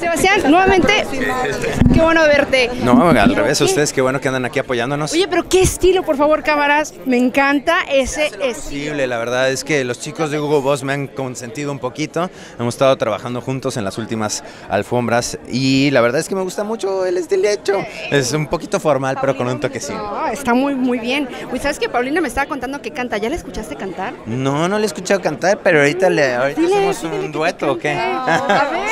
Sebastián, nuevamente, qué bueno verte. No, al revés, ustedes qué bueno que andan aquí apoyándonos. Oye, pero qué estilo, por favor, cámaras. Me encanta ese estilo. Posible, la verdad es que los chicos de Hugo Boss me han consentido un poquito. Hemos estado trabajando juntos en las últimas alfombras y la verdad es que me gusta mucho el estilo hecho. Es un poquito formal, pero con un toquecito. No, está muy, muy bien. Uy, ¿sabes que Paulina me estaba contando que canta? ¿Ya la escuchaste cantar? No, no le he escuchado cantar, pero ahorita le ahorita Dile, hacemos dile un dueto o qué. A ver.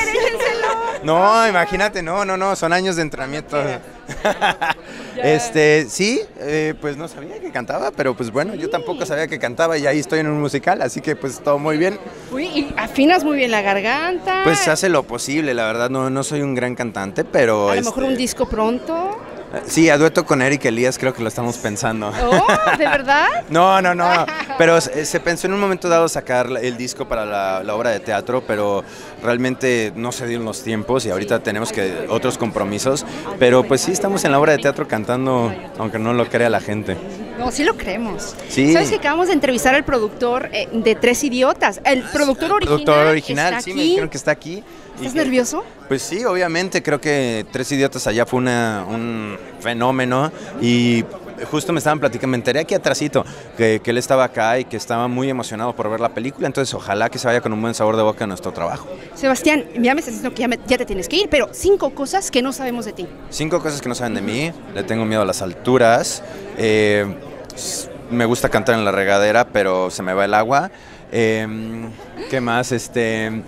No, imagínate, no, no, no, son años de entrenamiento. Este, sí, eh, pues no sabía que cantaba, pero pues bueno, yo tampoco sabía que cantaba y ahí estoy en un musical, así que pues todo muy bien. Uy, y afinas muy bien la garganta. Pues hace lo posible, la verdad, no, no soy un gran cantante, pero... A lo mejor este, un disco pronto. Sí, a dueto con Eric Elías creo que lo estamos pensando. Oh, ¿de verdad? No, no, no, pero se se pensó en un momento dado sacar el disco para la, la obra de teatro, pero realmente no se dieron los tiempos y ahorita tenemos que otros compromisos, pero pues sí estamos en la obra de teatro cantando, aunque no lo crea la gente. No, sí lo creemos. Sí. ¿Sabes que acabamos de entrevistar al productor eh, de Tres Idiotas? El productor original. Productor original, está sí, aquí. me dijeron que está aquí. ¿Estás que- nervioso? Pues sí, obviamente, creo que Tres Idiotas allá fue una- un fenómeno y justo me estaban platicando, me enteré aquí atrásito que, que él estaba acá y que estaba muy emocionado por ver la película, entonces ojalá que se vaya con un buen sabor de boca a nuestro trabajo. Sebastián, ya me estás diciendo que ya, me- ya te tienes que ir, pero cinco cosas que no sabemos de ti. Cinco cosas que no saben de mí, le tengo miedo a las alturas, eh, me gusta cantar en la regadera, pero se me va el agua. Eh, ¿Qué más? Este...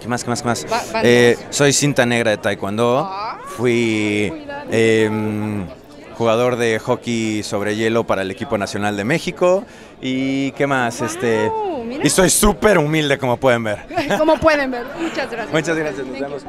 ¿Qué más? ¿Qué más? ¿Qué más? Eh, soy cinta negra de taekwondo. Ah. Fui em, jugador de hockey sobre hielo para el equipo nacional de México. ¿Y qué más? este, y soy súper humilde, como pueden ver. Como pueden ver. Muchas gracias. Muchas gracias. Nos vemos.